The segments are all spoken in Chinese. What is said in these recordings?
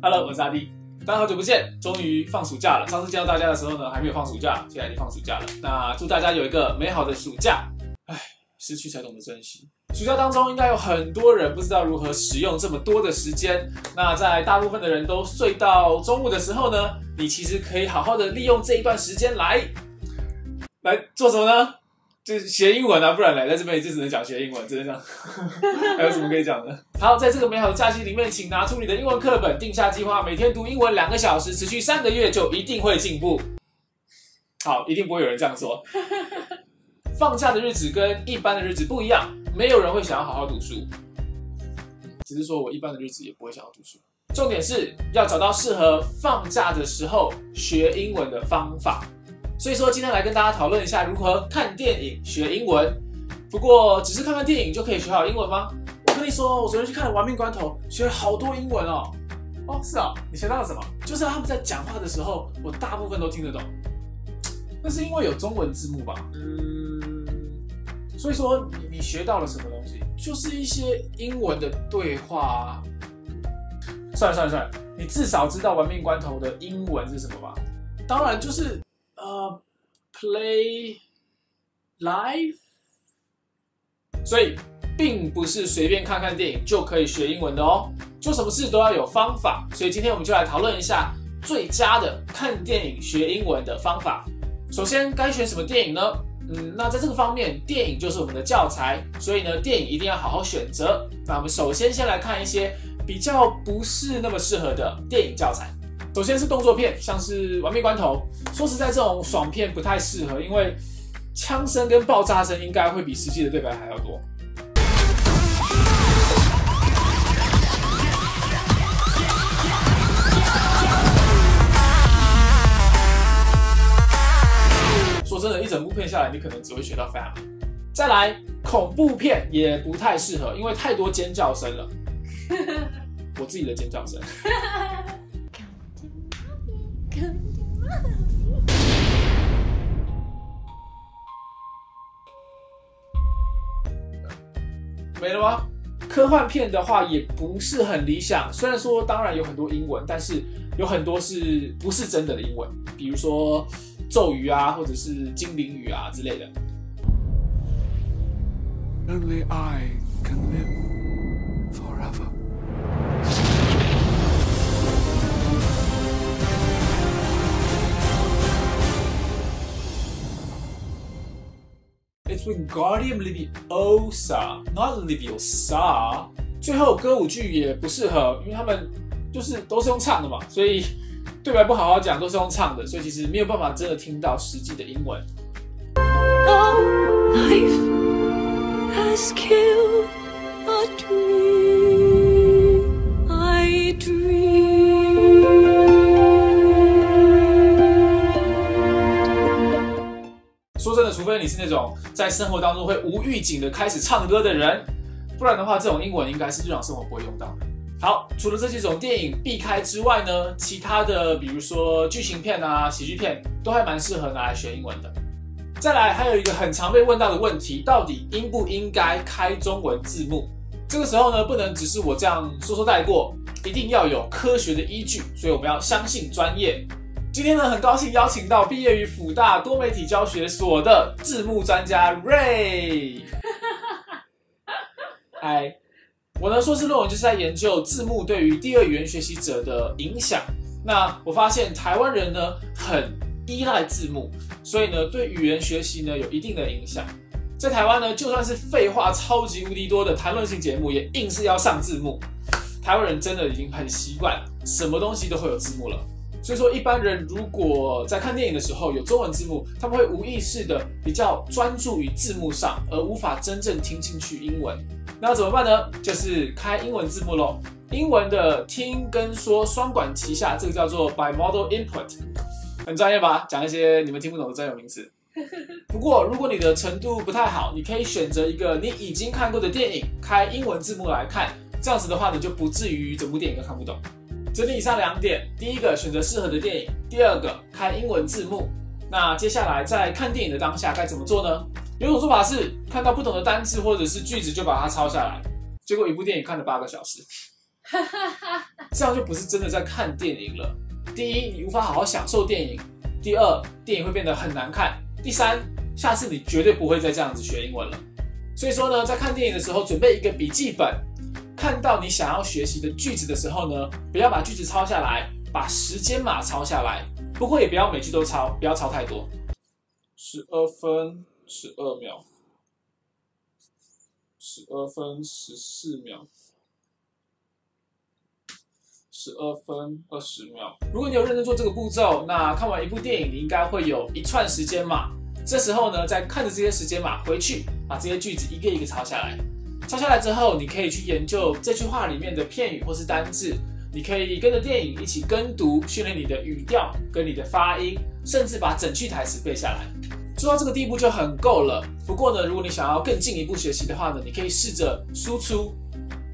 Hello，我是阿弟，大家好久不见，终于放暑假了。上次见到大家的时候呢，还没有放暑假，现在已经放暑假了。那祝大家有一个美好的暑假。唉，失去才懂得珍惜。暑假当中，应该有很多人不知道如何使用这么多的时间。那在大部分的人都睡到中午的时候呢，你其实可以好好的利用这一段时间来来做什么呢？就是学英文啊，不然来在这边就只能讲学英文，真的这样。还有什么可以讲的？好，在这个美好的假期里面，请拿出你的英文课本，定下计划，每天读英文两个小时，持续三个月，就一定会进步。好，一定不会有人这样说。放假的日子跟一般的日子不一样，没有人会想要好好读书。只是说我一般的日子也不会想要读书。重点是要找到适合放假的时候学英文的方法。所以说，今天来跟大家讨论一下如何看电影学英文。不过，只是看看电影就可以学好英文吗？我跟你说，我昨天去看《玩命关头》，学了好多英文哦。哦，是啊，你学到了什么？就是他们在讲话的时候，我大部分都听得懂。那是因为有中文字幕吧？嗯。所以说，你你学到了什么东西？就是一些英文的对话。算了算了算了，你至少知道《玩命关头》的英文是什么吧？当然就是。，play live，所以并不是随便看看电影就可以学英文的哦。做什么事都要有方法，所以今天我们就来讨论一下最佳的看电影学英文的方法。首先，该选什么电影呢？嗯，那在这个方面，电影就是我们的教材，所以呢，电影一定要好好选择。那我们首先先来看一些比较不是那么适合的电影教材。首先是动作片，像是《玩命关头》。说实在，这种爽片不太适合，因为枪声跟爆炸声应该会比实际的对白还要多。说真的，一整部片下来，你可能只会学到 family。再来，恐怖片也不太适合，因为太多尖叫声了。我自己的尖叫声。没了吗？科幻片的话也不是很理想，虽然说当然有很多英文，但是有很多是不是真的的英文，比如说咒语啊，或者是精灵语啊之类的。I can live forever. Wingardium Leviosa, not Leviosa。最后歌舞剧也不适合，因为他们就是都是用唱的嘛，所以对白不好好讲，都是用唱的，所以其实没有办法真的听到实际的英文。除非你是那种在生活当中会无预警的开始唱歌的人，不然的话，这种英文应该是日常生活不会用到的。好，除了这几种电影避开之外呢，其他的比如说剧情片啊、喜剧片，都还蛮适合拿来学英文的。再来，还有一个很常被问到的问题，到底应不应该开中文字幕？这个时候呢，不能只是我这样说说带过，一定要有科学的依据，所以我们要相信专业。今天呢，很高兴邀请到毕业于辅大多媒体教学所的字幕专家 Ray。嗨，我呢硕士论文就是在研究字幕对于第二语言学习者的影响。那我发现台湾人呢很依赖字幕，所以呢对语言学习呢有一定的影响。在台湾呢，就算是废话超级无敌多的谈论性节目，也硬是要上字幕。台湾人真的已经很习惯，什么东西都会有字幕了。所以说，一般人如果在看电影的时候有中文字幕，他们会无意识的比较专注于字幕上，而无法真正听进去英文。那怎么办呢？就是开英文字幕喽。英文的听跟说双管齐下，这个叫做 bimodal input，很专业吧？讲一些你们听不懂的专有名词。不过，如果你的程度不太好，你可以选择一个你已经看过的电影，开英文字幕来看，这样子的话，你就不至于整部电影都看不懂。整理以上两点：第一个，选择适合的电影；第二个，开英文字幕。那接下来在看电影的当下该怎么做呢？有种做法是看到不同的单字或者是句子就把它抄下来，结果一部电影看了八个小时。这样就不是真的在看电影了。第一，你无法好好享受电影；第二，电影会变得很难看；第三，下次你绝对不会再这样子学英文了。所以说呢，在看电影的时候，准备一个笔记本，看到你想要学习的句子的时候呢，不要把句子抄下来，把时间码抄下来。不过也不要每句都抄，不要抄太多。十二分十二秒，十二分十四秒。十二分二十秒。如果你有认真做这个步骤，那看完一部电影，你应该会有一串时间码。这时候呢，再看着这些时间码回去，把这些句子一个一个抄下来。抄下来之后，你可以去研究这句话里面的片语或是单字。你可以跟着电影一起跟读，训练你的语调跟你的发音，甚至把整句台词背下来。做到这个地步就很够了。不过呢，如果你想要更进一步学习的话呢，你可以试着输出。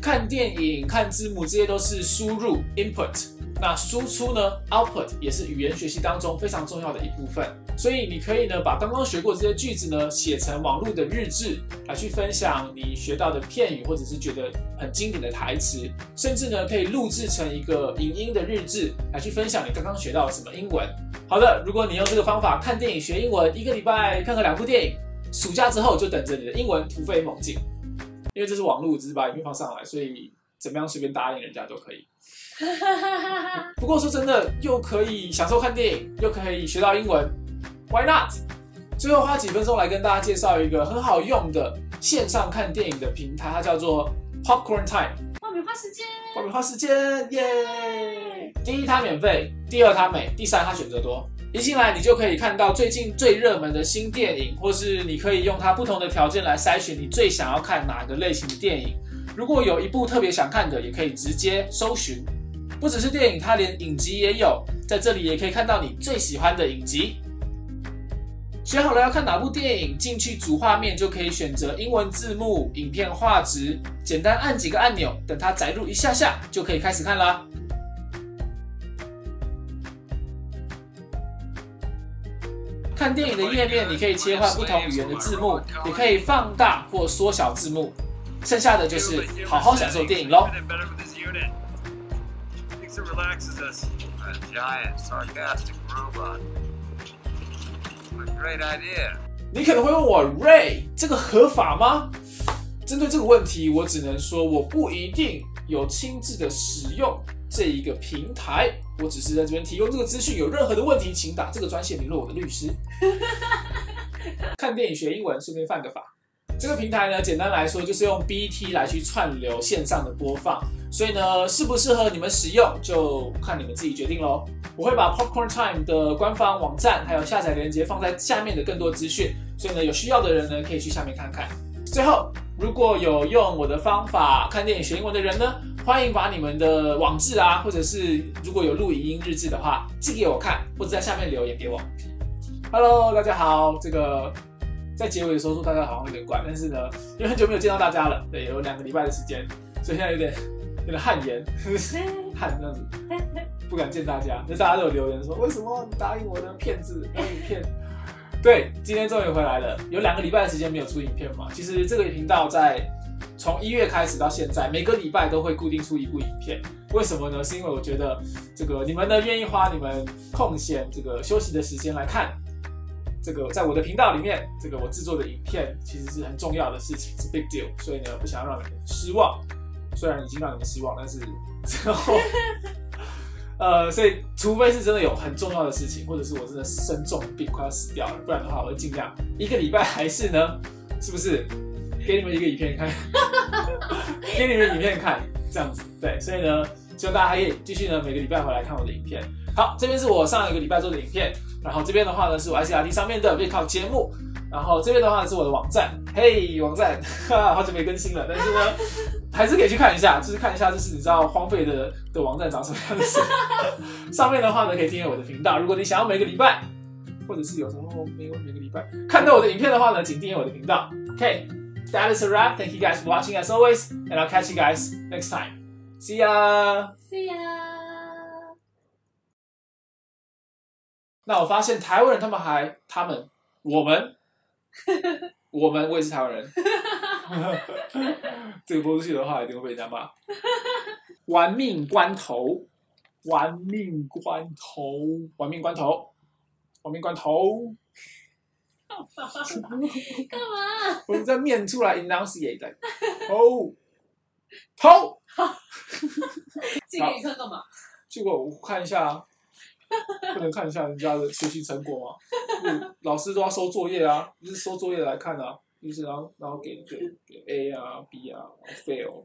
看电影、看字幕，这些都是输入 （input）。那输出呢 （output） 也是语言学习当中非常重要的一部分。所以你可以呢，把刚刚学过这些句子呢，写成网络的日志，来去分享你学到的片语，或者是觉得很经典的台词，甚至呢，可以录制成一个影音的日志，来去分享你刚刚学到了什么英文。好的，如果你用这个方法看电影学英文，一个礼拜看个两部电影，暑假之后就等着你的英文突飞猛进。因为这是网络，只是把影片放上来，所以怎么样随便答应人家都可以。不过说真的，又可以享受看电影，又可以学到英文，Why not？最后花几分钟来跟大家介绍一个很好用的线上看电影的平台，它叫做 Popcorn Time。爆米花时间，爆米花时间，耶！第一，它免费；第二，它美；第三，它选择多。一进来，你就可以看到最近最热门的新电影，或是你可以用它不同的条件来筛选你最想要看哪个类型的电影。如果有一部特别想看的，也可以直接搜寻。不只是电影，它连影集也有，在这里也可以看到你最喜欢的影集。选好了要看哪部电影，进去主画面就可以选择英文字幕、影片画质，简单按几个按钮，等它载入一下下，就可以开始看啦。看电影的页面，你可以切换不同语言的字幕，也可以放大或缩小字幕。剩下的就是好好享受电影喽。你可能会问我，Ray，这个合法吗？针对这个问题，我只能说我不一定有亲自的使用这一个平台。我只是在这边提供这个资讯，有任何的问题，请打这个专线联络我的律师。看电影学英文，顺便犯个法。这个平台呢，简单来说就是用 BT 来去串流线上的播放，所以呢，适不适合你们使用，就看你们自己决定喽。我会把 Popcorn Time 的官方网站还有下载链接放在下面的更多资讯，所以呢，有需要的人呢，可以去下面看看。最后，如果有用我的方法看电影学英文的人呢？欢迎把你们的网志啊，或者是如果有录影音日志的话，寄给我看，或者在下面留言给我。Hello，大家好。这个在结尾的时候说大家好像有点怪，但是呢，因为很久没有见到大家了，对，有两个礼拜的时间，所以现在有点有点汗颜，汗这样子，不敢见大家。那大家都有留言说，为什么你答应我的骗子拍影片？对，今天终于回来了。有两个礼拜的时间没有出影片嘛？其实这个频道在。从一月开始到现在，每个礼拜都会固定出一部影片。为什么呢？是因为我觉得这个你们呢愿意花你们空闲这个休息的时间来看这个在我的频道里面这个我制作的影片，其实是很重要的事情，是 big deal。所以呢，不想要让你们失望。虽然已经让你们失望，但是之后 呃，所以除非是真的有很重要的事情，或者是我真的生重病快要死掉了，不然的话，我会尽量一个礼拜还是呢，是不是？给你们一个影片看，给你们影片看，这样子对，所以呢，希望大家可以继续呢每个礼拜回来看我的影片。好，这边是我上一个礼拜做的影片，然后这边的话呢是我 I C R T 上面的 v c o 节目，然后这边的话是我的网站，嘿，网站，好久没更新了，但是呢还是可以去看一下，就是看一下就是你知道荒废的的网站长什么样子。上面的话呢可以订阅我的频道，如果你想要每个礼拜，或者是有什么每每个礼拜看到我的影片的话呢，请订阅我的频道，OK。That is a wrap. Thank you guys for watching as always, and I'll catch you guys next time. See ya. See ya. 那我发现台湾人他们还他们我们我们我也是台湾人。这个播出去的话，一定会被人家骂。玩命关头，玩命关头，玩命关头，玩命关头。干嘛？我们在面出来 enunciate 的头头。这个一课干嘛？结果我看一下啊，不能看一下人家的学习成果吗？老师都要收作业啊，就是收作业来看啊，就是然后然后给给给 A 啊 B 啊 fail，